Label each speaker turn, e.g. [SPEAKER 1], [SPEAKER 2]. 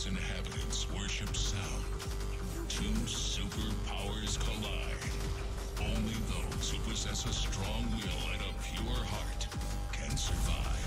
[SPEAKER 1] Its inhabitants worship sound. Two superpowers collide. Only those who possess a strong will and a pure heart can survive.